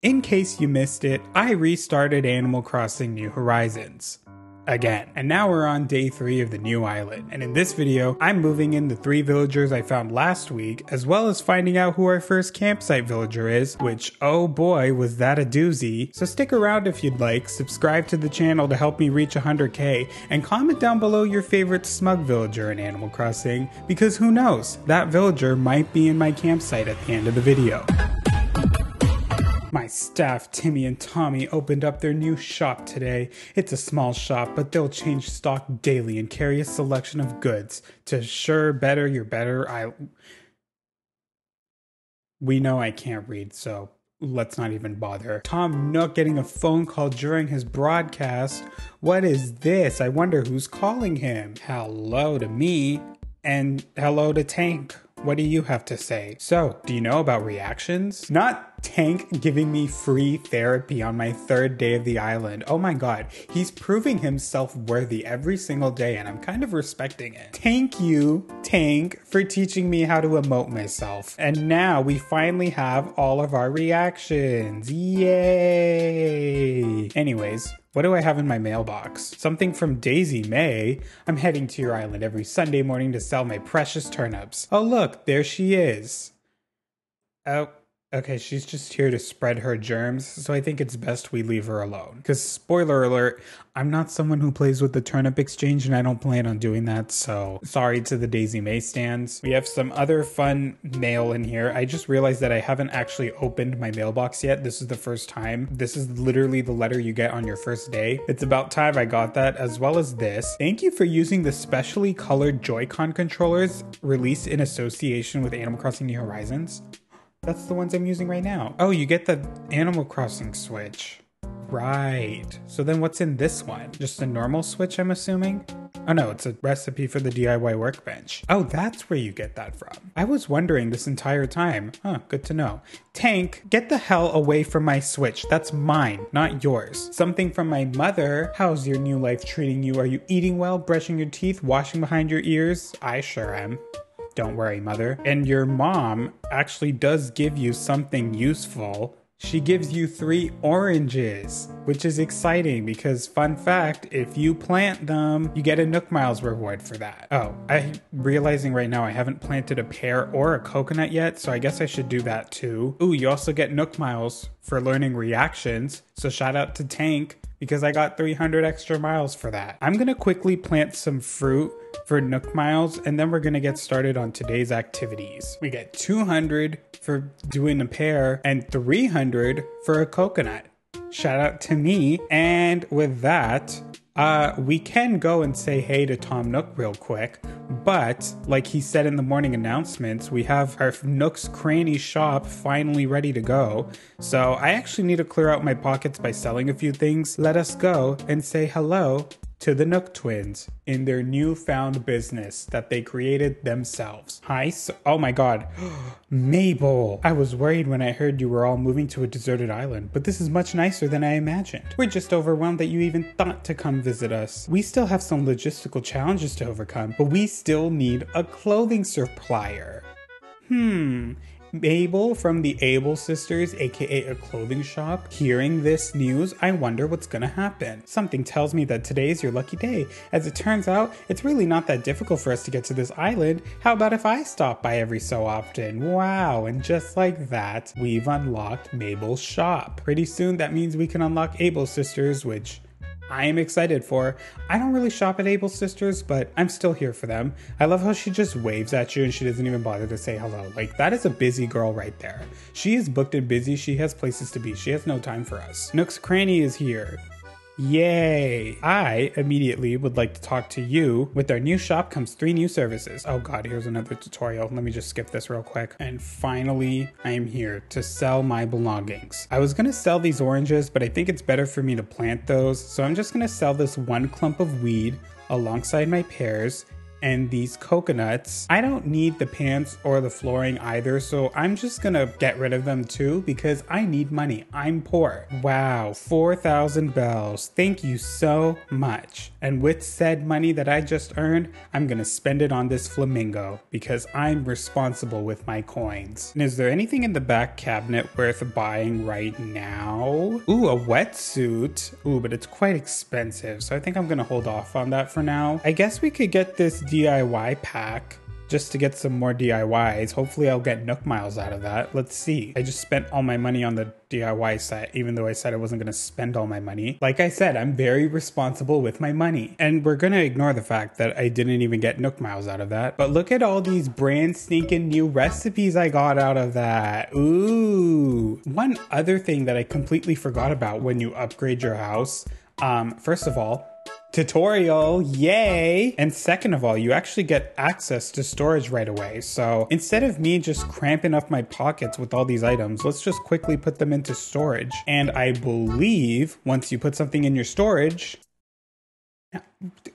In case you missed it, I restarted Animal Crossing New Horizons. Again. And now we're on day 3 of the new island. And in this video, I'm moving in the 3 villagers I found last week, as well as finding out who our first campsite villager is, which oh boy was that a doozy. So stick around if you'd like, subscribe to the channel to help me reach 100k, and comment down below your favorite smug villager in Animal Crossing, because who knows, that villager might be in my campsite at the end of the video. My staff, Timmy and Tommy, opened up their new shop today. It's a small shop, but they'll change stock daily and carry a selection of goods to sure better your better I We know I can't read, so let's not even bother. Tom Nook getting a phone call during his broadcast. What is this? I wonder who's calling him. Hello to me and hello to Tank. What do you have to say? So, do you know about reactions? Not Tank giving me free therapy on my third day of the island. Oh my god, he's proving himself worthy every single day, and I'm kind of respecting it. Thank you, Tank, for teaching me how to emote myself. And now we finally have all of our reactions. Yay! Anyways, what do I have in my mailbox? Something from Daisy Mae. I'm heading to your island every Sunday morning to sell my precious turnips. Oh, look, there she is. Oh, Okay, she's just here to spread her germs, so I think it's best we leave her alone. Because, spoiler alert, I'm not someone who plays with the turnip exchange and I don't plan on doing that, so sorry to the Daisy Mae stands. We have some other fun mail in here. I just realized that I haven't actually opened my mailbox yet. This is the first time. This is literally the letter you get on your first day. It's about time I got that, as well as this. Thank you for using the specially colored Joy-Con controllers released in association with Animal Crossing New Horizons. That's the ones I'm using right now. Oh, you get the Animal Crossing Switch. Right. So then what's in this one? Just a normal Switch, I'm assuming? Oh no, it's a recipe for the DIY workbench. Oh, that's where you get that from. I was wondering this entire time. Huh, good to know. Tank, get the hell away from my Switch. That's mine, not yours. Something from my mother. How's your new life treating you? Are you eating well, brushing your teeth, washing behind your ears? I sure am. Don't worry, mother. And your mom actually does give you something useful. She gives you three oranges, which is exciting because, fun fact, if you plant them, you get a Nook Miles reward for that. Oh, I'm realizing right now I haven't planted a pear or a coconut yet, so I guess I should do that too. Ooh, you also get Nook Miles for learning reactions, so shout out to Tank because I got 300 extra miles for that. I'm gonna quickly plant some fruit for Nook Miles, and then we're gonna get started on today's activities. We get 200 for doing a pear and 300 for a coconut. Shout out to me. And with that, uh, we can go and say hey to Tom Nook real quick, but like he said in the morning announcements, we have our Nook's Cranny shop finally ready to go. So I actually need to clear out my pockets by selling a few things. Let us go and say hello to the Nook twins in their newfound business that they created themselves. Hi, oh my god, Mabel! I was worried when I heard you were all moving to a deserted island, but this is much nicer than I imagined. We're just overwhelmed that you even thought to come visit us. We still have some logistical challenges to overcome, but we still need a clothing supplier. Hmm, Mabel from the Able Sisters, aka a clothing shop, hearing this news, I wonder what's gonna happen. Something tells me that today is your lucky day. As it turns out, it's really not that difficult for us to get to this island. How about if I stop by every so often? Wow, and just like that, we've unlocked Mabel's shop. Pretty soon, that means we can unlock Able Sisters, which I am excited for. I don't really shop at Able Sisters, but I'm still here for them. I love how she just waves at you and she doesn't even bother to say hello. Like, that is a busy girl right there. She is booked and busy. She has places to be. She has no time for us. Nook's Cranny is here. Yay! I immediately would like to talk to you. With our new shop comes three new services. Oh god, here's another tutorial. Let me just skip this real quick. And finally, I am here to sell my belongings. I was gonna sell these oranges, but I think it's better for me to plant those. So I'm just gonna sell this one clump of weed alongside my pears and these coconuts. I don't need the pants or the flooring either, so I'm just gonna get rid of them too because I need money. I'm poor. Wow, 4,000 bells. Thank you so much. And with said money that I just earned, I'm gonna spend it on this flamingo because I'm responsible with my coins. And is there anything in the back cabinet worth buying right now? Ooh, a wetsuit. Ooh, but it's quite expensive, so I think I'm gonna hold off on that for now. I guess we could get this DIY pack just to get some more DIYs. Hopefully I'll get Nook Miles out of that. Let's see. I just spent all my money on the DIY set, even though I said I wasn't going to spend all my money. Like I said, I'm very responsible with my money. And we're going to ignore the fact that I didn't even get Nook Miles out of that. But look at all these brand sneaking new recipes I got out of that. Ooh. One other thing that I completely forgot about when you upgrade your house. Um, first of all, tutorial yay. And second of all you actually get access to storage right away. So instead of me just cramping up my pockets with all these items let's just quickly put them into storage. And i believe once you put something in your storage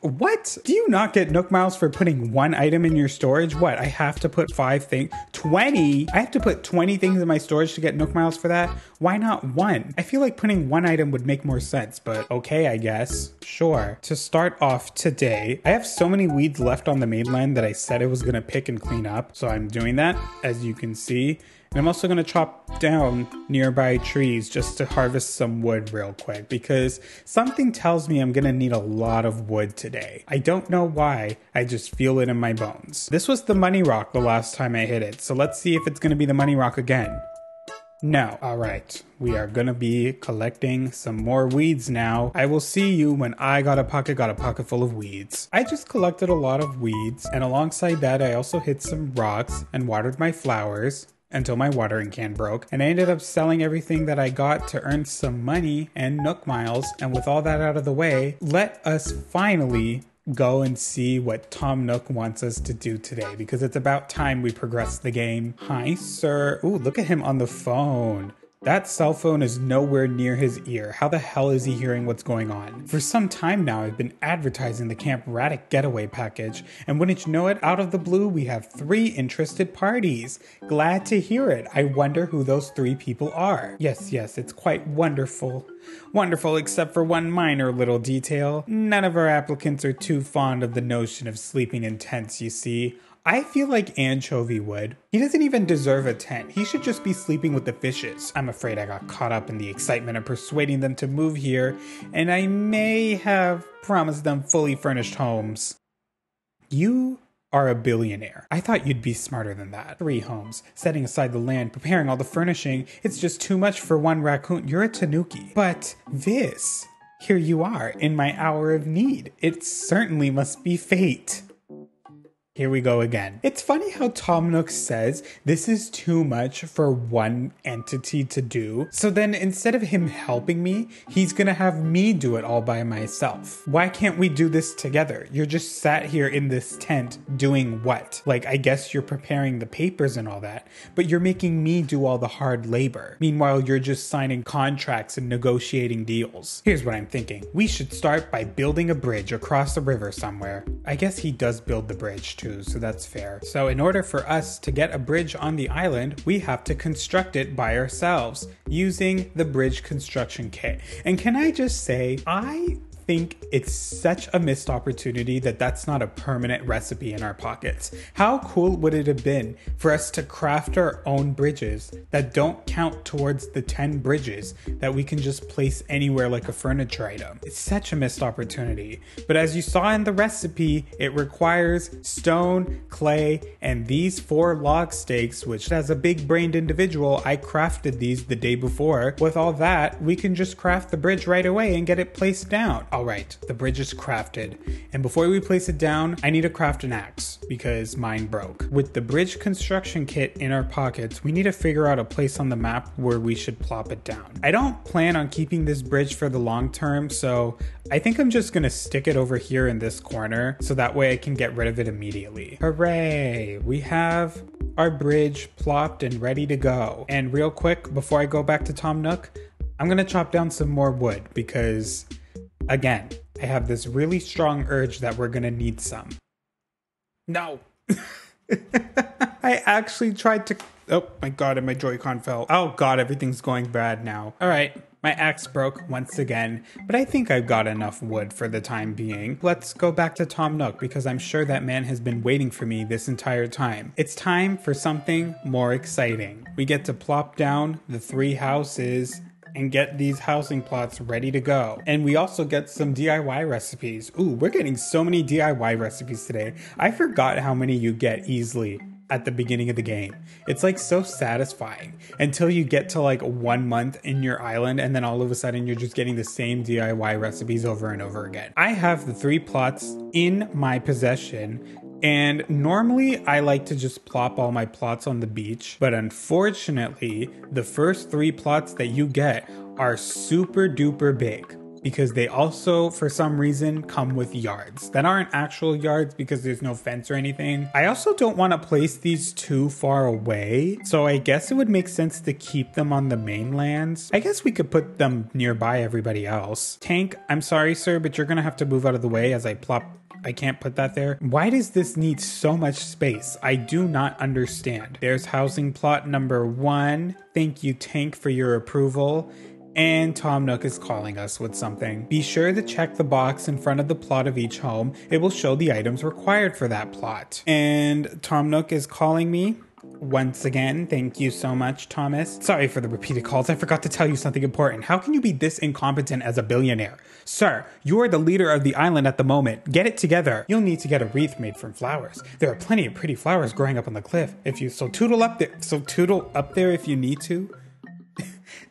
what? Do you not get Nook Miles for putting one item in your storage? What? I have to put five things? 20? I have to put 20 things in my storage to get Nook Miles for that? Why not one? I feel like putting one item would make more sense, but okay, I guess. Sure. To start off today, I have so many weeds left on the mainland that I said I was gonna pick and clean up, so I'm doing that, as you can see. And I'm also going to chop down nearby trees just to harvest some wood real quick because something tells me I'm going to need a lot of wood today. I don't know why, I just feel it in my bones. This was the money rock the last time I hit it, so let's see if it's going to be the money rock again. No. All right. We are going to be collecting some more weeds now. I will see you when I got a pocket, got a pocket full of weeds. I just collected a lot of weeds, and alongside that, I also hit some rocks and watered my flowers until my watering can broke, and I ended up selling everything that I got to earn some money and Nook Miles. And with all that out of the way, let us finally go and see what Tom Nook wants us to do today because it's about time we progress the game. Hi, sir. Ooh, look at him on the phone. That cell phone is nowhere near his ear. How the hell is he hearing what's going on? For some time now, I've been advertising the Camp Radic getaway package, and wouldn't you know it, out of the blue, we have three interested parties. Glad to hear it. I wonder who those three people are. Yes, yes, it's quite wonderful. Wonderful, except for one minor little detail. None of our applicants are too fond of the notion of sleeping in tents, you see. I feel like Anchovy would. He doesn't even deserve a tent. He should just be sleeping with the fishes. I'm afraid I got caught up in the excitement of persuading them to move here, and I may have promised them fully furnished homes. You are a billionaire. I thought you'd be smarter than that. Three homes, setting aside the land, preparing all the furnishing. It's just too much for one raccoon. You're a tanuki. But this, here you are in my hour of need. It certainly must be fate. Here we go again. It's funny how Tom Nook says this is too much for one entity to do. So then instead of him helping me, he's gonna have me do it all by myself. Why can't we do this together? You're just sat here in this tent doing what? Like, I guess you're preparing the papers and all that, but you're making me do all the hard labor. Meanwhile, you're just signing contracts and negotiating deals. Here's what I'm thinking we should start by building a bridge across the river somewhere. I guess he does build the bridge too, so that's fair. So, in order for us to get a bridge on the island, we have to construct it by ourselves using the bridge construction kit. And can I just say, I think it's such a missed opportunity that that's not a permanent recipe in our pockets. How cool would it have been for us to craft our own bridges that don't count towards the 10 bridges that we can just place anywhere like a furniture item? It's such a missed opportunity. But as you saw in the recipe, it requires stone, clay, and these four log stakes, which as a big brained individual, I crafted these the day before. With all that, we can just craft the bridge right away and get it placed down. Alright, the bridge is crafted. And before we place it down, I need to craft an axe because mine broke. With the bridge construction kit in our pockets, we need to figure out a place on the map where we should plop it down. I don't plan on keeping this bridge for the long term, so I think I'm just gonna stick it over here in this corner so that way I can get rid of it immediately. Hooray! We have our bridge plopped and ready to go. And real quick, before I go back to Tom Nook, I'm gonna chop down some more wood because Again, I have this really strong urge that we're gonna need some. No. I actually tried to. Oh my god, and my Joy-Con fell. Oh god, everything's going bad now. All right. My axe broke once again, but I think I've got enough wood for the time being. Let's go back to Tom Nook because I'm sure that man has been waiting for me this entire time. It's time for something more exciting. We get to plop down the three houses and get these housing plots ready to go. And we also get some DIY recipes. Ooh, we're getting so many DIY recipes today. I forgot how many you get easily at the beginning of the game. It's like so satisfying until you get to like one month in your island and then all of a sudden you're just getting the same DIY recipes over and over again. I have the three plots in my possession and normally I like to just plop all my plots on the beach, but unfortunately, the first three plots that you get are super duper big because they also, for some reason, come with yards that aren't actual yards because there's no fence or anything. I also don't want to place these too far away, so I guess it would make sense to keep them on the mainlands. I guess we could put them nearby everybody else. Tank, I'm sorry, sir, but you're gonna have to move out of the way as I plop I can't put that there. Why does this need so much space? I do not understand. There's housing plot number one. Thank you, Tank, for your approval and Tom Nook is calling us with something. Be sure to check the box in front of the plot of each home. It will show the items required for that plot. And Tom Nook is calling me. Once again, thank you so much, Thomas. Sorry for the repeated calls. I forgot to tell you something important. How can you be this incompetent as a billionaire? Sir, you are the leader of the island at the moment. Get it together. You'll need to get a wreath made from flowers. There are plenty of pretty flowers growing up on the cliff. If you so tootle up there, so tootle up there if you need to.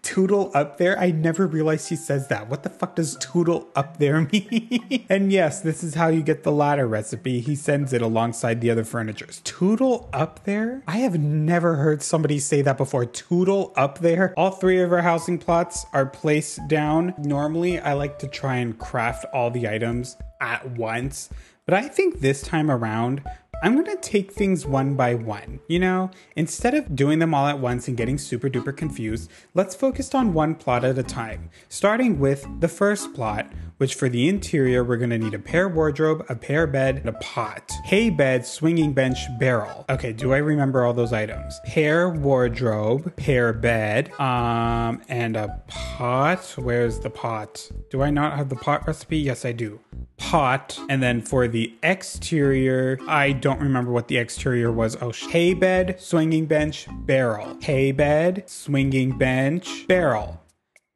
Toodle up there? I never realized he says that. What the fuck does Toodle up there mean? and yes, this is how you get the ladder recipe. He sends it alongside the other furnitures. Toodle up there? I have never heard somebody say that before. Toodle up there? All three of our housing plots are placed down. Normally, I like to try and craft all the items at once. But I think this time around, I'm gonna take things one by one. You know, instead of doing them all at once and getting super duper confused, let's focus on one plot at a time. Starting with the first plot, which for the interior, we're gonna need a pear wardrobe, a pear bed, and a pot. Hay bed, swinging bench, barrel. Okay, do I remember all those items? Pear wardrobe, pear bed, um, and a pot. Where's the pot? Do I not have the pot recipe? Yes, I do pot. And then for the exterior, I don't remember what the exterior was. Oh, hay bed, swinging bench, barrel. Hay bed, swinging bench, barrel.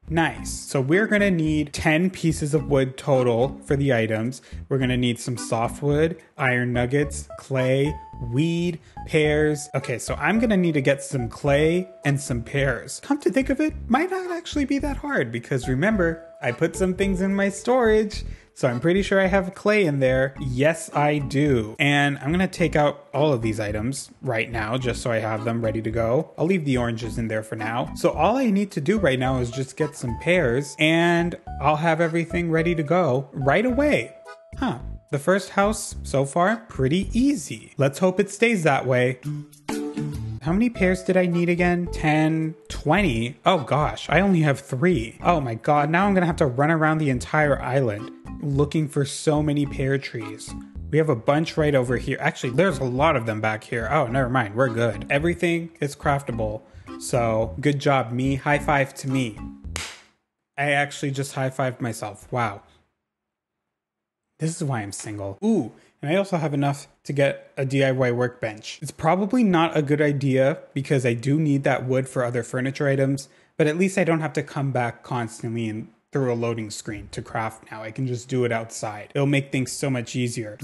Nice. So we're gonna need 10 pieces of wood total for the items. We're gonna need some softwood, iron nuggets, clay, weed, pears. Okay, so I'm gonna need to get some clay and some pears. Come to think of it, might not actually be that hard because remember, I put some things in my storage. So I'm pretty sure I have clay in there. Yes, I do. And I'm gonna take out all of these items right now just so I have them ready to go. I'll leave the oranges in there for now. So all I need to do right now is just get some pears and I'll have everything ready to go right away. Huh. The first house so far, pretty easy. Let's hope it stays that way. How many pears did I need again? 10, 20. Oh gosh, I only have three. Oh my god, now I'm gonna have to run around the entire island looking for so many pear trees. We have a bunch right over here. Actually, there's a lot of them back here. Oh, never mind. We're good. Everything is craftable. So, good job, me. High five to me. I actually just high fived myself. Wow. This is why I'm single. Ooh, and I also have enough to get a DIY workbench. It's probably not a good idea because I do need that wood for other furniture items, but at least I don't have to come back constantly and through a loading screen to craft now. I can just do it outside. It'll make things so much easier.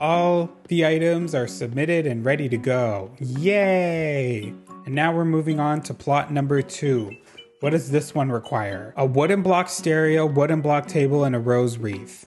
All the items are submitted and ready to go. Yay! And now we're moving on to plot number two. What does this one require? A wooden block stereo, wooden block table, and a rose wreath.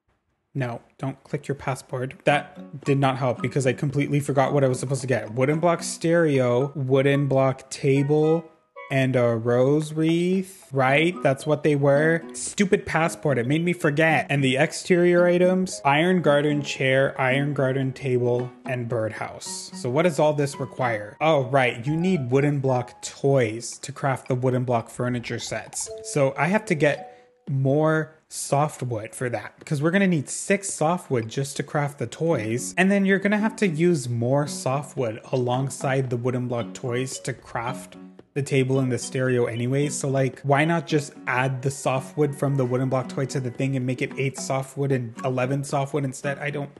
No, don't click your passport. That did not help because I completely forgot what I was supposed to get. Wooden block stereo, wooden block table, and a rose wreath, right? That's what they were. Stupid passport, it made me forget. And the exterior items iron garden chair, iron garden table, and birdhouse. So, what does all this require? Oh, right, you need wooden block toys to craft the wooden block furniture sets. So, I have to get more softwood for that because we're going to need six softwood just to craft the toys. And then you're going to have to use more softwood alongside the wooden block toys to craft the table and the stereo anyway. So like, why not just add the softwood from the wooden block toy to the thing and make it eight softwood and 11 softwood instead? I don't,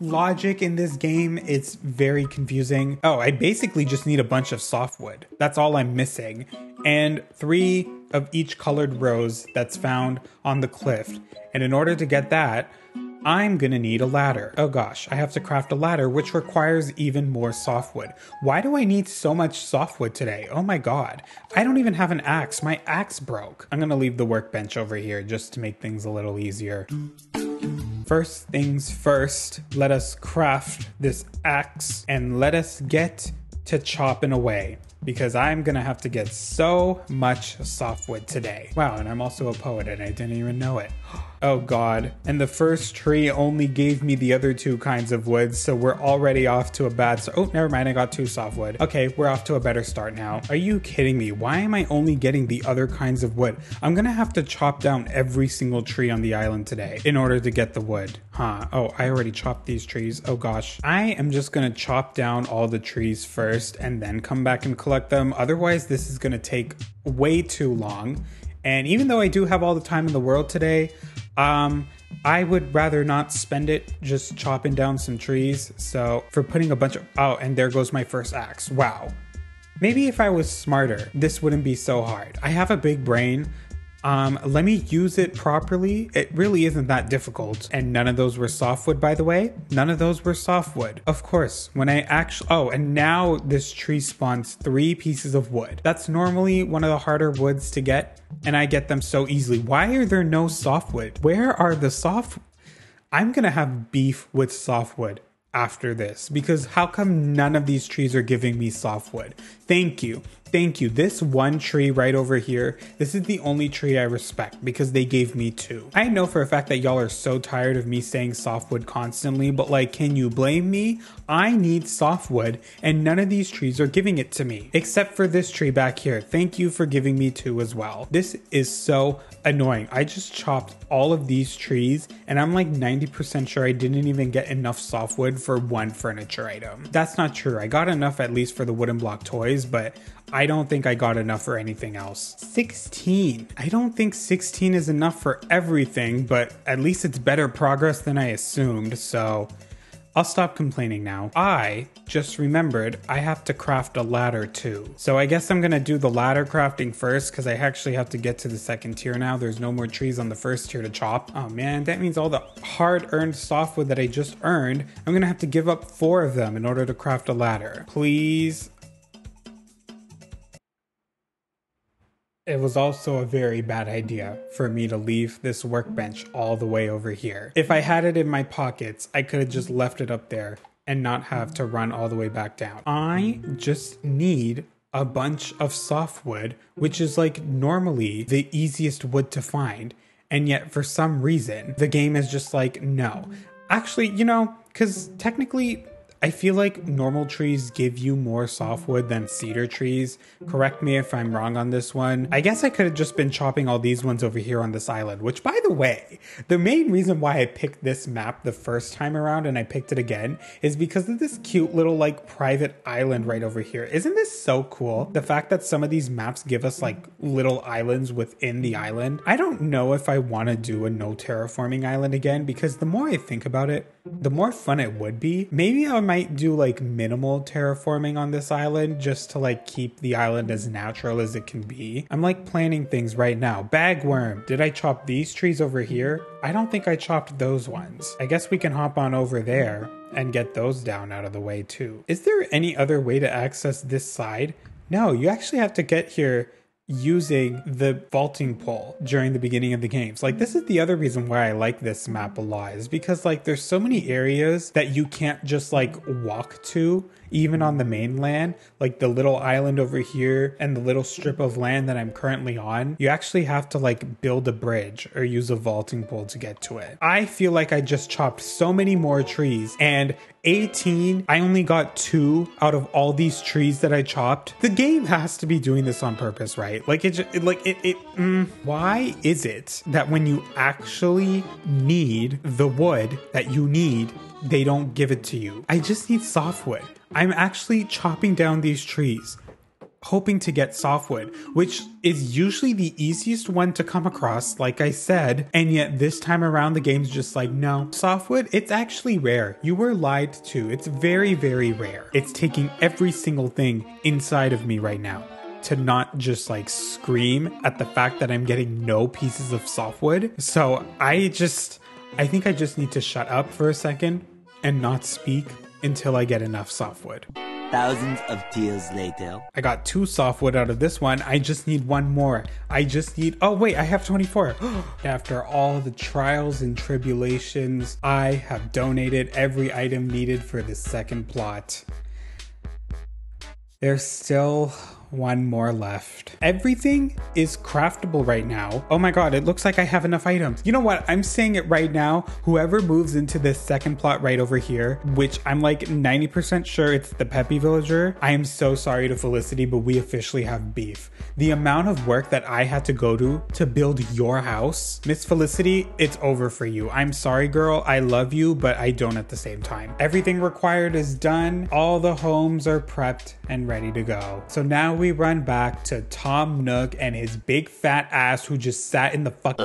logic in this game it's very confusing. Oh, I basically just need a bunch of softwood. That's all I'm missing. And three of each colored rose that's found on the cliff. And in order to get that, I'm gonna need a ladder. Oh gosh, I have to craft a ladder, which requires even more softwood. Why do I need so much softwood today? Oh my god. I don't even have an axe. My axe broke. I'm gonna leave the workbench over here just to make things a little easier. First things first, let us craft this axe and let us get to chopping away because I'm gonna have to get so much softwood today. Wow, and I'm also a poet and I didn't even know it. Oh god. And the first tree only gave me the other two kinds of wood, so we're already off to a bad start. Oh, never mind, I got two softwood. Okay, we're off to a better start now. Are you kidding me? Why am I only getting the other kinds of wood? I'm gonna have to chop down every single tree on the island today in order to get the wood. Huh. Oh, I already chopped these trees. Oh gosh. I am just gonna chop down all the trees first and then come back and collect them. Otherwise, this is gonna take way too long. And even though I do have all the time in the world today, um, I would rather not spend it just chopping down some trees. So for putting a bunch of oh, and there goes my first axe. Wow. Maybe if I was smarter, this wouldn't be so hard. I have a big brain, um, let me use it properly. It really isn't that difficult. And none of those were softwood, by the way. None of those were softwood. Of course, when I actually, oh, and now this tree spawns three pieces of wood. That's normally one of the harder woods to get, and I get them so easily. Why are there no softwood? Where are the soft? I'm gonna have beef with softwood after this because how come none of these trees are giving me softwood? Thank you. Thank you. This one tree right over here, this is the only tree I respect because they gave me two. I know for a fact that y'all are so tired of me saying softwood constantly, but like, can you blame me? I need softwood and none of these trees are giving it to me, except for this tree back here. Thank you for giving me two as well. This is so annoying. I just chopped all of these trees and I'm like 90% sure I didn't even get enough softwood for one furniture item. That's not true. I got enough at least for the wooden block toys, but I don't think I got enough for anything else. 16. I don't think 16 is enough for everything, but at least it's better progress than I assumed, so I'll stop complaining now. I just remembered I have to craft a ladder too. So I guess I'm gonna do the ladder crafting first because I actually have to get to the second tier now. There's no more trees on the first tier to chop. Oh man, that means all the hard earned softwood that I just earned, I'm gonna have to give up four of them in order to craft a ladder. Please It was also a very bad idea for me to leave this workbench all the way over here. If I had it in my pockets, I could have just left it up there and not have to run all the way back down. I just need a bunch of softwood, which is like normally the easiest wood to find. And yet, for some reason, the game is just like, no. Actually, you know, because technically, I feel like normal trees give you more softwood than cedar trees. Correct me if I'm wrong on this one. I guess I could have just been chopping all these ones over here on this island, which by the way, the main reason why I picked this map the first time around and I picked it again is because of this cute little like private island right over here. Isn't this so cool? The fact that some of these maps give us like little islands within the island. I don't know if I want to do a no terraforming island again because the more I think about it, the more fun it would be. Maybe I might do like minimal terraforming on this island just to like keep the island as natural as it can be. I'm like planning things right now. Bagworm, did I chop these trees over here? I don't think I chopped those ones. I guess we can hop on over there and get those down out of the way too. Is there any other way to access this side? No, you actually have to get here using the vaulting pole during the beginning of the games. Like this is the other reason why I like this map a lot is because like there's so many areas that you can't just like walk to even on the mainland, like the little island over here and the little strip of land that I'm currently on, you actually have to like build a bridge or use a vaulting pole to get to it. I feel like I just chopped so many more trees and 18, I only got two out of all these trees that I chopped. The game has to be doing this on purpose, right? Like it, like it, it mm, why is it that when you actually need the wood that you need, they don't give it to you? I just need softwood. I'm actually chopping down these trees hoping to get softwood, which is usually the easiest one to come across, like I said. And yet this time around, the game's just like, no, softwood, it's actually rare. You were lied to. It's very, very rare. It's taking every single thing inside of me right now to not just like scream at the fact that I'm getting no pieces of softwood. So I just, I think I just need to shut up for a second and not speak until I get enough softwood. Thousands of tears later. I got two softwood out of this one. I just need one more. I just need. Oh, wait, I have 24. After all the trials and tribulations, I have donated every item needed for the second plot. There's still one more left. Everything is craftable right now. Oh my god, it looks like I have enough items. You know what? I'm saying it right now. Whoever moves into this second plot right over here, which I'm like 90% sure it's the Peppy villager, I am so sorry to Felicity, but we officially have beef. The amount of work that I had to go to to build your house, Miss Felicity, it's over for you. I'm sorry, girl. I love you, but I don't at the same time. Everything required is done. All the homes are prepped and ready to go. So now we run back to Tom Nook and his big fat ass who just sat in the fuck.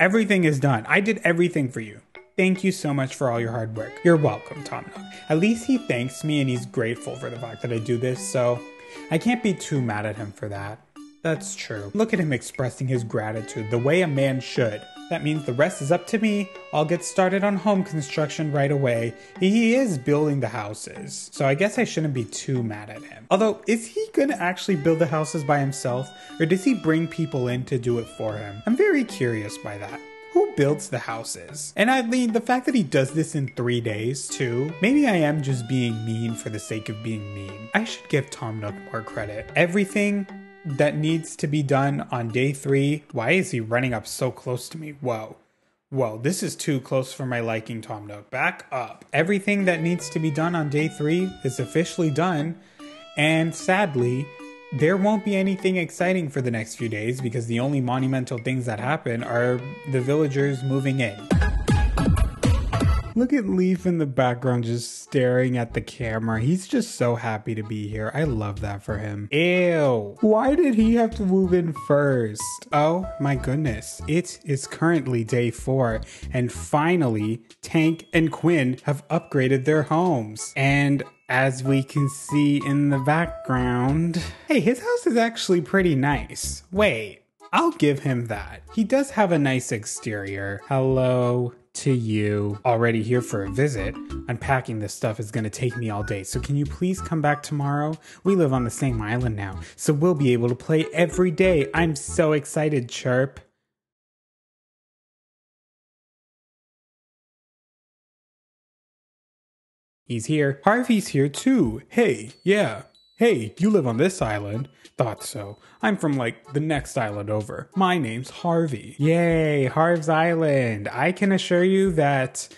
Everything is done. I did everything for you. Thank you so much for all your hard work. You're welcome, Tom Nook. At least he thanks me and he's grateful for the fact that I do this, so I can't be too mad at him for that. That's true. Look at him expressing his gratitude the way a man should. That means the rest is up to me. I'll get started on home construction right away. He is building the houses, so I guess I shouldn't be too mad at him. Although, is he gonna actually build the houses by himself, or does he bring people in to do it for him? I'm very curious by that who builds the houses? And I mean, the fact that he does this in three days, too, maybe I am just being mean for the sake of being mean. I should give Tom Nook more credit. Everything that needs to be done on day three. Why is he running up so close to me? Whoa. Whoa, this is too close for my liking, Tom Nook. Back up. Everything that needs to be done on day three is officially done. And sadly, there won't be anything exciting for the next few days because the only monumental things that happen are the villagers moving in. Look at Leaf in the background just staring at the camera. He's just so happy to be here. I love that for him. Ew. Why did he have to move in first? Oh my goodness. It is currently day four, and finally, Tank and Quinn have upgraded their homes. And as we can see in the background, hey, his house is actually pretty nice. Wait. I'll give him that. He does have a nice exterior. Hello, to you already here for a visit. Unpacking this stuff is going to take me all day, so can you please come back tomorrow? We live on the same island now, so we'll be able to play every day. I'm so excited, Chirp. He's here. Harvey's here too. Hey, yeah. Hey, you live on this island. Thought so. I'm from like the next island over. My name's Harvey. Yay, Harv's Island. I can assure you that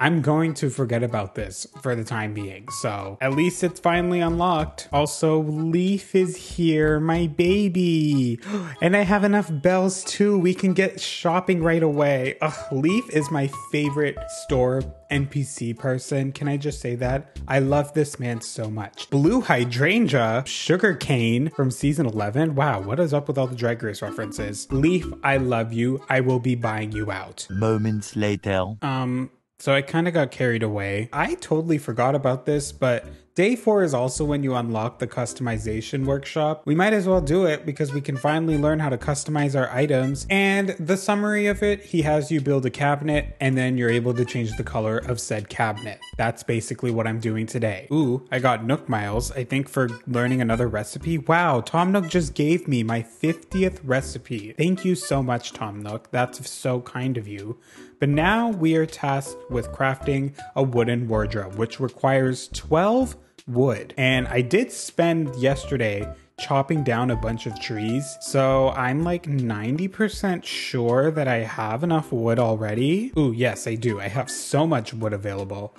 I'm going to forget about this for the time being. So at least it's finally unlocked. Also, Leaf is here, my baby. And I have enough bells too. We can get shopping right away. Ugh, Leaf is my favorite store NPC person. Can I just say that? I love this man so much. Blue Hydrangea, Sugarcane from season 11. Wow, what is up with all the Drag Race references? Leaf, I love you. I will be buying you out. Moments later. Um, so I kind of got carried away. I totally forgot about this, but day four is also when you unlock the customization workshop. We might as well do it because we can finally learn how to customize our items. And the summary of it, he has you build a cabinet and then you're able to change the color of said cabinet. That's basically what I'm doing today. Ooh, I got Nook Miles, I think for learning another recipe. Wow, Tom Nook just gave me my 50th recipe. Thank you so much, Tom Nook. That's so kind of you. But now we are tasked with crafting a wooden wardrobe, which requires 12 wood. And I did spend yesterday chopping down a bunch of trees. So I'm like 90% sure that I have enough wood already. Ooh, yes, I do. I have so much wood available.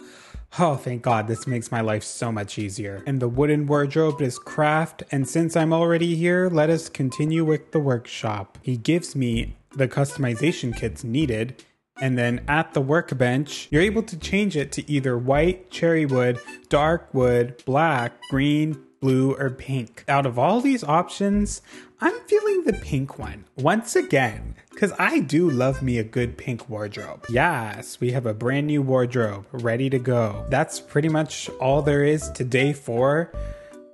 Oh, thank God, this makes my life so much easier. And the wooden wardrobe is craft, and since I'm already here, let us continue with the workshop. He gives me the customization kits needed, and then at the workbench, you're able to change it to either white, cherry wood, dark wood, black, green, blue, or pink. Out of all these options, I'm feeling the pink one once again. Because I do love me a good pink wardrobe. Yes, we have a brand new wardrobe ready to go. That's pretty much all there is to day four.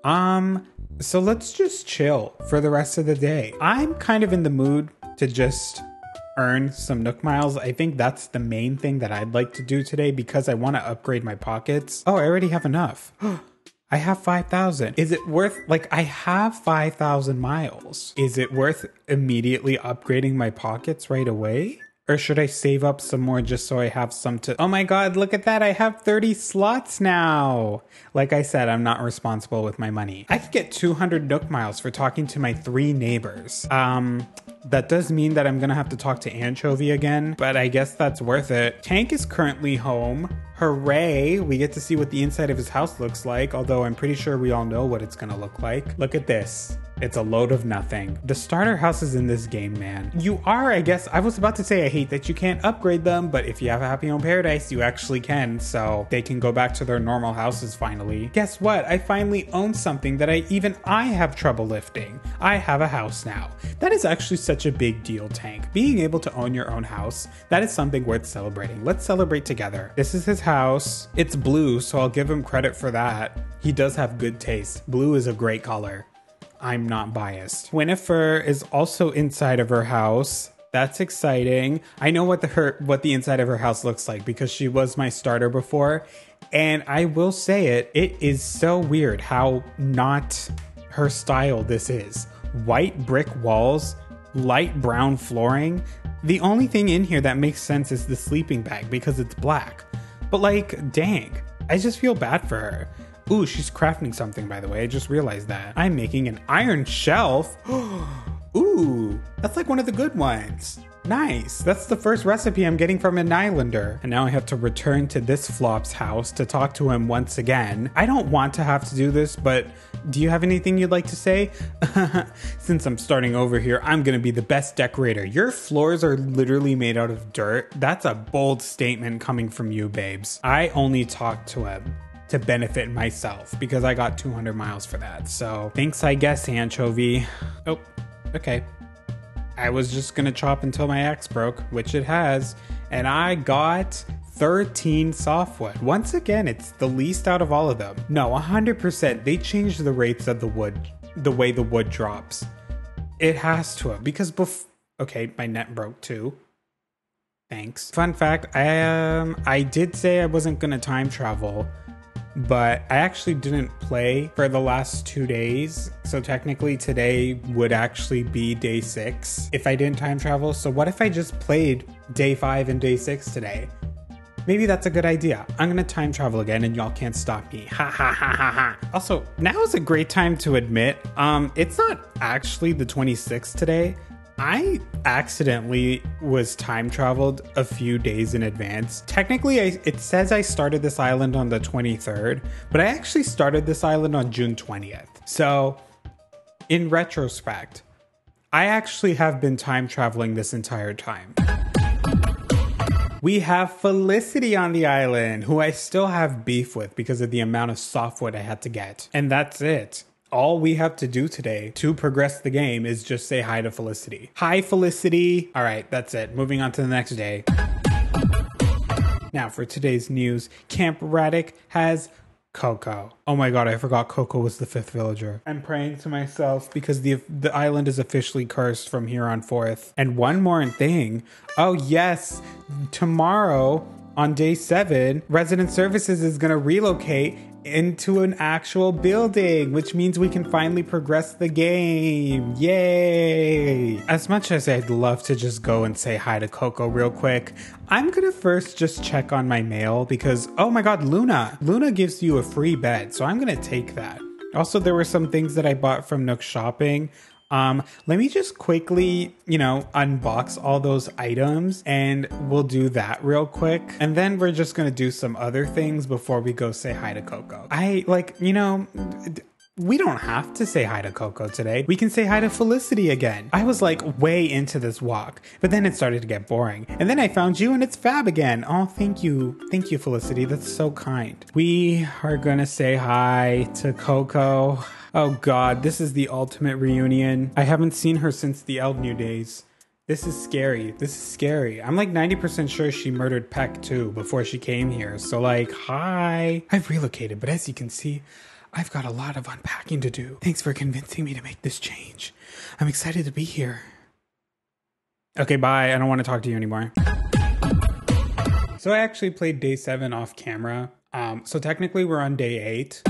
Um, so let's just chill for the rest of the day. I'm kind of in the mood to just earn some Nook miles. I think that's the main thing that I'd like to do today because I want to upgrade my pockets. Oh, I already have enough. I have 5,000. Is it worth, like, I have 5,000 miles. Is it worth immediately upgrading my pockets right away? Or should I save up some more just so I have some to. Oh my god, look at that! I have 30 slots now! Like I said, I'm not responsible with my money. I could get 200 Nook miles for talking to my three neighbors. Um, that does mean that I'm gonna have to talk to Anchovy again, but I guess that's worth it. Tank is currently home. Hooray! We get to see what the inside of his house looks like, although I'm pretty sure we all know what it's gonna look like. Look at this. It's a load of nothing. The starter houses in this game, man. You are, I guess, I was about to say I hate that you can't upgrade them, but if you have a Happy Home Paradise, you actually can, so they can go back to their normal houses finally. Guess what? I finally own something that I even I have trouble lifting. I have a house now. That is actually such a big deal, Tank. Being able to own your own house, that is something worth celebrating. Let's celebrate together. This is his house. It's blue, so I'll give him credit for that. He does have good taste. Blue is a great color. I'm not biased. Winifred is also inside of her house. That's exciting. I know what the her what the inside of her house looks like because she was my starter before. And I will say it, it is so weird how not her style this is. White brick walls, light brown flooring. The only thing in here that makes sense is the sleeping bag because it's black. But like, dang, I just feel bad for her. Ooh, she's crafting something, by the way. I just realized that. I'm making an iron shelf. Ooh, that's like one of the good ones. Nice. That's the first recipe I'm getting from an islander. And now I have to return to this flop's house to talk to him once again. I don't want to have to do this, but do you have anything you'd like to say? Since I'm starting over here, I'm gonna be the best decorator. Your floors are literally made out of dirt. That's a bold statement coming from you, babes. I only talk to him to benefit myself because I got 200 miles for that. So thanks, I guess, Anchovy. Oh, okay. I was just gonna chop until my axe broke, which it has, and I got 13 softwood. Once again, it's the least out of all of them. No, 100%. They changed the rates of the wood, the way the wood drops. It has to have because bef- okay, my net broke too. Thanks. Fun fact, I um I did say I wasn't gonna time travel but I actually didn't play for the last two days. So technically, today would actually be day six if I didn't time travel. So, what if I just played day five and day six today? Maybe that's a good idea. I'm gonna time travel again and y'all can't stop me. Ha ha ha ha ha. Also, now is a great time to admit, um, it's not actually the 26th today. I accidentally was time traveled a few days in advance. Technically, I, it says I started this island on the 23rd, but I actually started this island on June 20th. So, in retrospect, I actually have been time traveling this entire time. We have Felicity on the island, who I still have beef with because of the amount of softwood I had to get. And that's it all we have to do today to progress the game is just say hi to Felicity. Hi, Felicity. All right, that's it. Moving on to the next day. Now, for today's news, Camp Radic has Coco. Oh my god, I forgot Coco was the fifth villager. I'm praying to myself because the the island is officially cursed from here on forth. And one more thing. Oh yes, tomorrow on day seven, Resident Services is gonna relocate into an actual building, which means we can finally progress the game. Yay! As much as I'd love to just go and say hi to Coco real quick, I'm gonna first just check on my mail because, oh my god, Luna! Luna gives you a free bed, so I'm gonna take that. Also, there were some things that I bought from Nook Shopping. Um, let me just quickly, you know, unbox all those items and we'll do that real quick. And then we're just gonna do some other things before we go say hi to Coco. I like, you know, we don't have to say hi to Coco today. We can say hi to Felicity again. I was like way into this walk, but then it started to get boring. And then I found you and it's fab again. Oh, thank you. Thank you, Felicity. That's so kind. We are gonna say hi to Coco. Oh god, this is the ultimate reunion. I haven't seen her since the Eld New days. This is scary. This is scary. I'm like 90% sure she murdered Peck too before she came here. So, like, hi. I've relocated, but as you can see, I've got a lot of unpacking to do. Thanks for convincing me to make this change. I'm excited to be here. Okay, bye. I don't want to talk to you anymore. So I actually played day seven off camera. Um, so technically we're on day eight.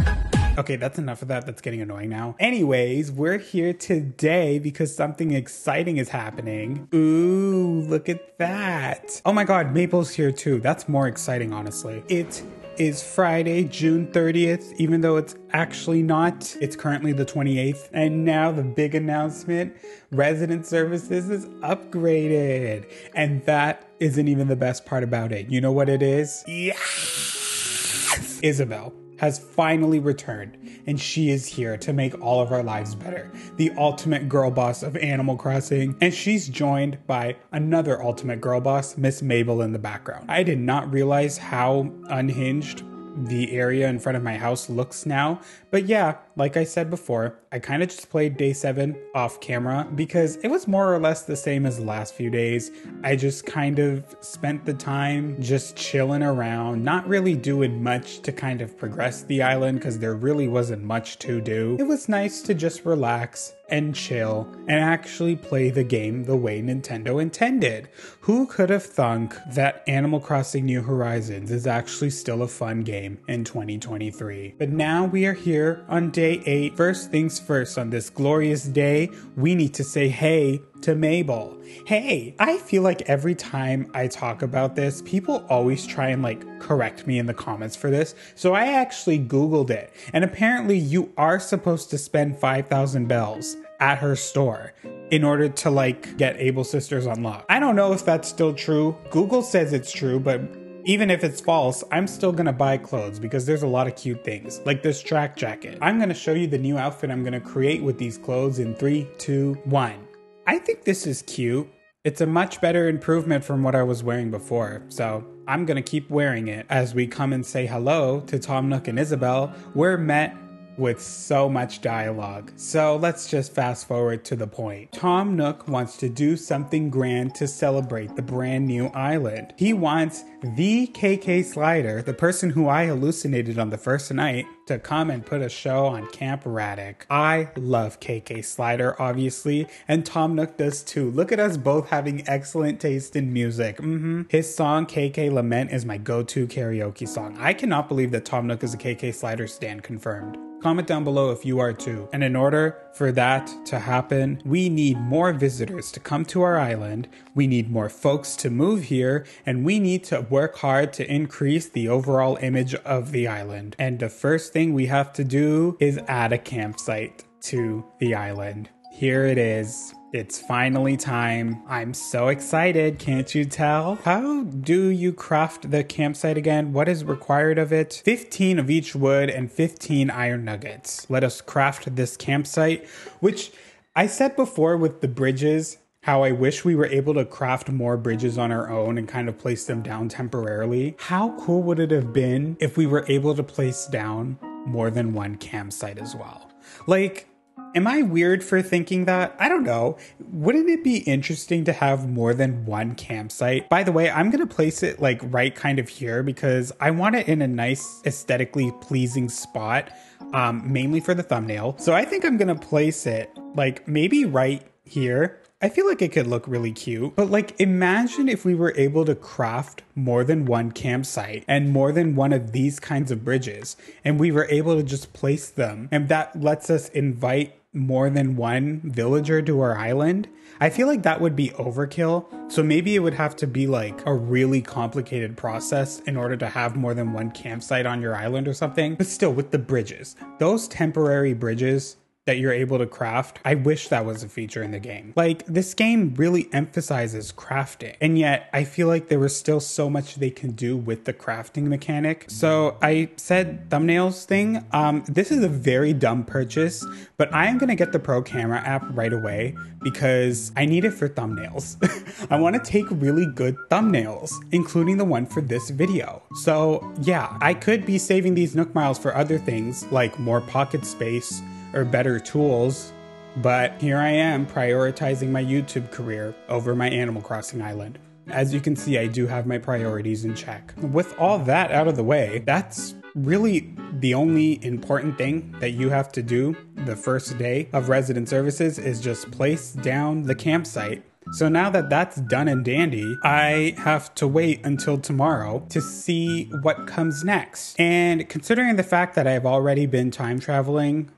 Okay, that's enough of that. That's getting annoying now. Anyways, we're here today because something exciting is happening. Ooh, look at that. Oh my god, Mabel's here too. That's more exciting, honestly. It is Friday, June 30th, even though it's actually not. It's currently the 28th. And now the big announcement resident services is upgraded. And that isn't even the best part about it. You know what it is? Yes! Isabelle has finally returned, and she is here to make all of our lives better. The ultimate girl boss of Animal Crossing, and she's joined by another ultimate girl boss, Miss Mabel, in the background. I did not realize how unhinged the area in front of my house looks now. But yeah, like I said before, I kind of just played day seven off camera because it was more or less the same as the last few days. I just kind of spent the time just chilling around, not really doing much to kind of progress the island because there really wasn't much to do. It was nice to just relax and chill and actually play the game the way Nintendo intended. Who could have thunk that Animal Crossing New Horizons is actually still a fun game in 2023? But now we are here on day 8. First things first, on this glorious day, we need to say hey to Mabel. Hey, I feel like every time I talk about this, people always try and like correct me in the comments for this. So I actually Googled it. And apparently, you are supposed to spend 5,000 bells at her store in order to like get Able Sisters unlocked. I don't know if that's still true. Google says it's true, but even if it's false, I'm still gonna buy clothes because there's a lot of cute things, like this track jacket. I'm gonna show you the new outfit I'm gonna create with these clothes in three, two, one. I think this is cute. It's a much better improvement from what I was wearing before, so I'm gonna keep wearing it. As we come and say hello to Tom Nook and Isabelle, we're met with so much dialogue. So let's just fast forward to the point. Tom Nook wants to do something grand to celebrate the brand new island. He wants the KK Slider, the person who I hallucinated on the first night, to come and put a show on Camp Radic. I love KK Slider, obviously, and Tom Nook does too. Look at us both having excellent taste in music. Mm-hmm. His song KK Lament is my go-to karaoke song. I cannot believe that Tom Nook is a KK Slider stand confirmed. Comment down below if you are too. And in order for that to happen, we need more visitors to come to our island, we need more folks to move here, and we need to work hard to increase the overall image of the island. And the first thing we have to do is add a campsite to the island. Here it is. It's finally time. I'm so excited, can't you tell? How do you craft the campsite again? What is required of it? 15 of each wood and 15 iron nuggets. Let us craft this campsite, which I said before with the bridges, how I wish we were able to craft more bridges on our own and kind of place them down temporarily. How cool would it have been if we were able to place down more than one campsite as well? Like, Am I weird for thinking that? I don't know. Wouldn't it be interesting to have more than one campsite? By the way, I'm going to place it like right kind of here because I want it in a nice, aesthetically pleasing spot, um, mainly for the thumbnail. So I think I'm going to place it like maybe right here. I feel like it could look really cute. But like imagine if we were able to craft more than one campsite and more than one of these kinds of bridges and we were able to just place them and that lets us invite more than one villager to our island, I feel like that would be overkill. So maybe it would have to be like a really complicated process in order to have more than one campsite on your island or something. But still, with the bridges, those temporary bridges, that you're able to craft. I wish that was a feature in the game. Like, this game really emphasizes crafting, and yet I feel like there was still so much they can do with the crafting mechanic. So I said thumbnails thing. Um, this is a very dumb purchase, but I am gonna get the Pro Camera app right away because I need it for thumbnails. I wanna take really good thumbnails, including the one for this video. So yeah, I could be saving these Nook Miles for other things like more pocket space or better tools, but here I am prioritizing my YouTube career over my Animal Crossing island. As you can see, I do have my priorities in check. With all that out of the way, that's really the only important thing that you have to do the first day of resident services is just place down the campsite so now that that's done and dandy, I have to wait until tomorrow to see what comes next. And considering the fact that I've already been time traveling,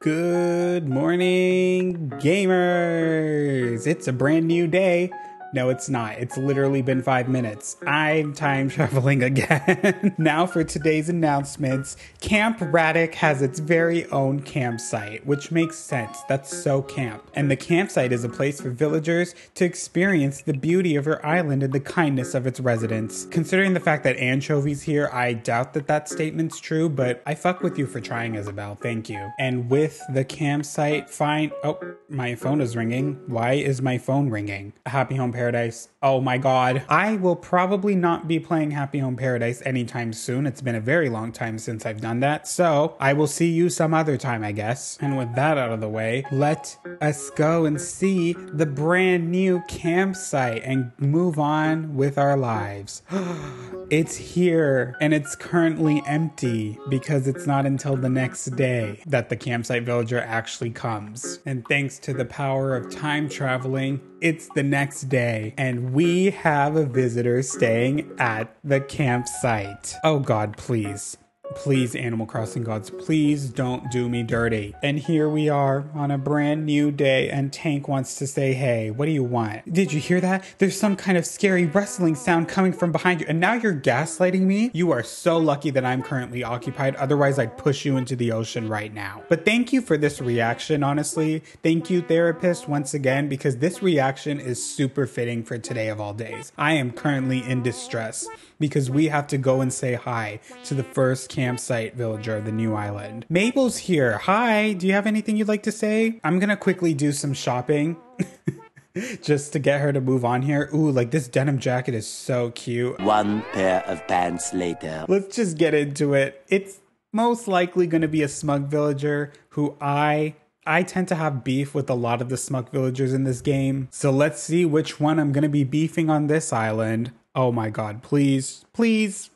good morning, gamers! It's a brand new day. No, it's not. It's literally been five minutes. I'm time traveling again. now for today's announcements. Camp Radic has its very own campsite, which makes sense. That's so camp. And the campsite is a place for villagers to experience the beauty of her island and the kindness of its residents. Considering the fact that Anchovy's here, I doubt that that statement's true, but I fuck with you for trying, Isabelle. Thank you. And with the campsite, fine. Oh, my phone is ringing. Why is my phone ringing? Happy Home Paradise. Oh my god. I will probably not be playing Happy Home Paradise anytime soon. It's been a very long time since I've done that. So I will see you some other time, I guess. And with that out of the way, let us go and see the brand new campsite and move on with our lives. it's here and it's currently empty because it's not until the next day that the campsite villager actually comes. And thanks to the power of time traveling, it's the next day, and we have a visitor staying at the campsite. Oh God, please. Please, Animal Crossing gods, please don't do me dirty. And here we are on a brand new day, and Tank wants to say, Hey, what do you want? Did you hear that? There's some kind of scary rustling sound coming from behind you, and now you're gaslighting me? You are so lucky that I'm currently occupied, otherwise, I'd push you into the ocean right now. But thank you for this reaction, honestly. Thank you, therapist, once again, because this reaction is super fitting for today of all days. I am currently in distress because we have to go and say hi to the first campsite villager of the new island. Mabel's here. Hi, do you have anything you'd like to say? I'm gonna quickly do some shopping. just to get her to move on here. Ooh, like this denim jacket is so cute. One pair of pants later. Let's just get into it. It's most likely going to be a smug villager who I I tend to have beef with a lot of the smug villagers in this game. So let's see which one I'm going to be beefing on this island. Oh my god, please, please.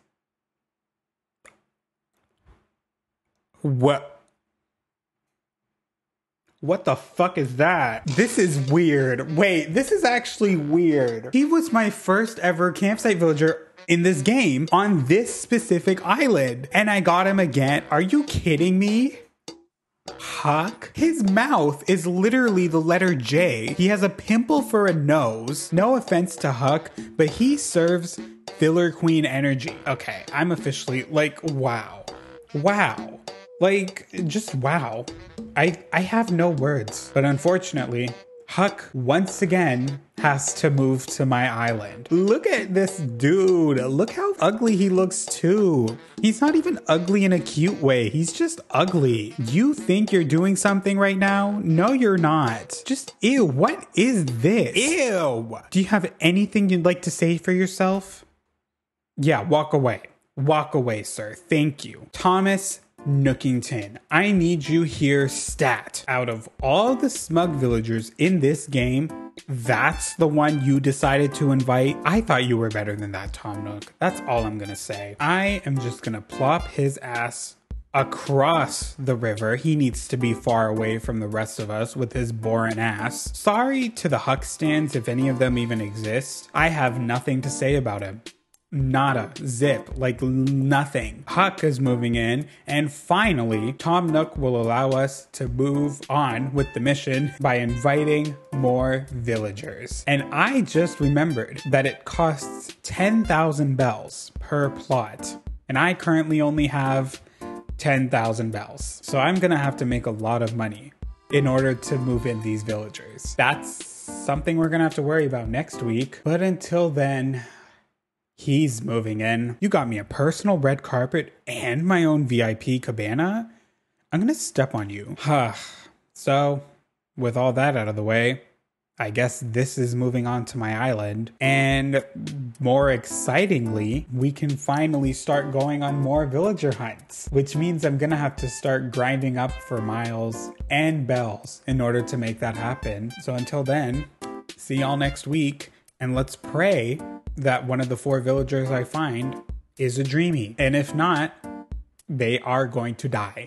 What? What the fuck is that? This is weird. Wait, this is actually weird. He was my first ever campsite villager in this game on this specific island. And I got him again. Are you kidding me? Huck? His mouth is literally the letter J. He has a pimple for a nose. No offense to Huck, but he serves filler queen energy. Okay, I'm officially like, wow. Wow. Like, just wow. I I have no words. But unfortunately, Huck once again has to move to my island. Look at this dude. Look how ugly he looks too. He's not even ugly in a cute way. He's just ugly. You think you're doing something right now? No, you're not. Just ew. What is this? Ew. Do you have anything you'd like to say for yourself? Yeah, walk away. Walk away, sir. Thank you. Thomas Nookington, I need you here stat. Out of all the smug villagers in this game, that's the one you decided to invite. I thought you were better than that, Tom Nook. That's all I'm gonna say. I am just gonna plop his ass across the river. He needs to be far away from the rest of us with his boring ass. Sorry to the Huck stands if any of them even exist. I have nothing to say about him nada, zip, like nothing. Huck is moving in, and finally, Tom Nook will allow us to move on with the mission by inviting more villagers. And I just remembered that it costs 10,000 bells per plot, and I currently only have 10,000 bells. So I'm gonna have to make a lot of money in order to move in these villagers. That's something we're gonna have to worry about next week. But until then, he's moving in. You got me a personal red carpet and my own VIP cabana. I'm gonna step on you. Huh. so, with all that out of the way, I guess this is moving on to my island. And more excitingly, we can finally start going on more villager hunts, which means I'm gonna have to start grinding up for miles and bells in order to make that happen. So until then, see y'all next week, and let's pray that one of the four villagers I find is a dreamy. And if not, they are going to die.